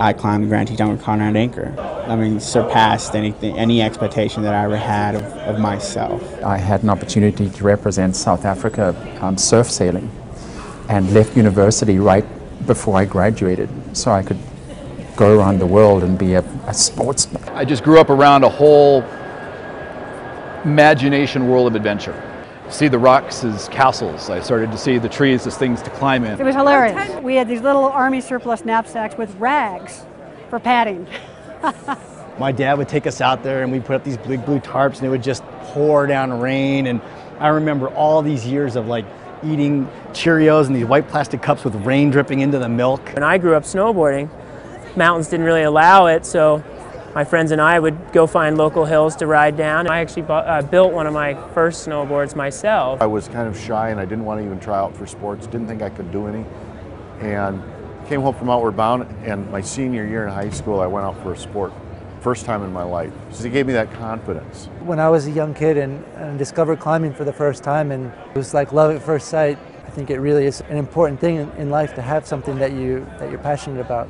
I climbed the Grand Teton with Conrad Anker. I mean, surpassed anything, any expectation that I ever had of, of myself. I had an opportunity to represent South Africa um, surf sailing and left university right before I graduated so I could go around the world and be a, a sportsman. I just grew up around a whole imagination world of adventure. See the rocks as castles. I started to see the trees as things to climb in. It was hilarious. We had these little army surplus knapsacks with rags for padding. My dad would take us out there and we'd put up these big blue tarps and it would just pour down rain. And I remember all these years of like eating Cheerios in these white plastic cups with rain dripping into the milk. When I grew up snowboarding, mountains didn't really allow it, so my friends and I would go find local hills to ride down. I actually bought, uh, built one of my first snowboards myself. I was kind of shy and I didn't want to even try out for sports, didn't think I could do any. And came home from Outward Bound and my senior year in high school I went out for a sport. First time in my life. So it gave me that confidence. When I was a young kid and, and discovered climbing for the first time and it was like love at first sight, I think it really is an important thing in life to have something that you that you're passionate about.